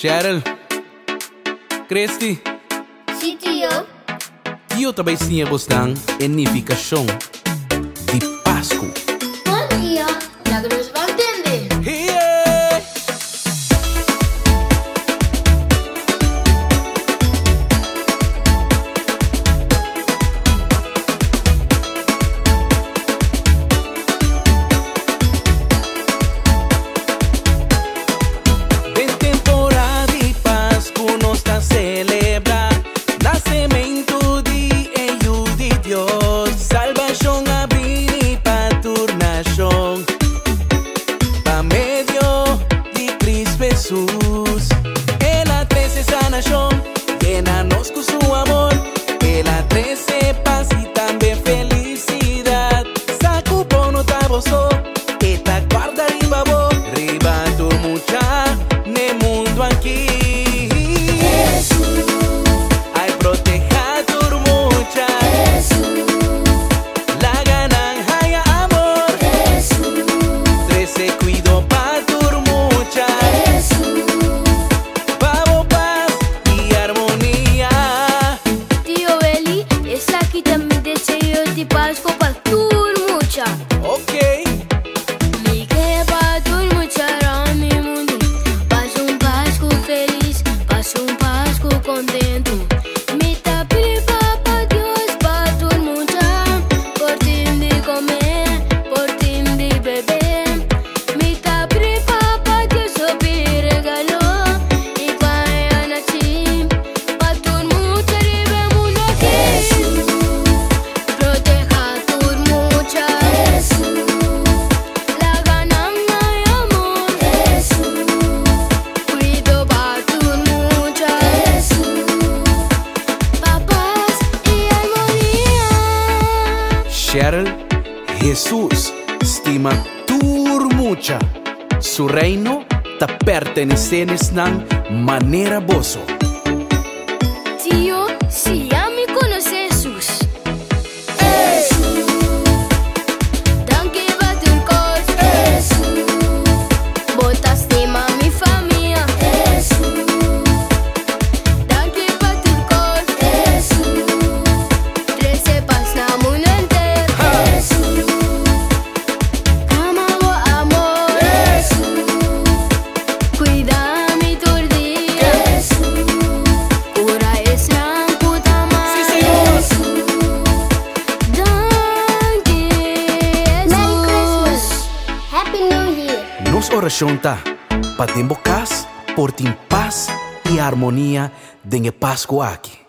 Cheryl, Christy, Sitio. E outra também tinha gostado em de Páscoa. Bom dia, Lagros principal con Jesús estima tur mucha. Su reino te pertenece en manera bozo. Tío, sí. Nos oracionta para ter paz, por paz e harmonia, dengue Páscoa aqui.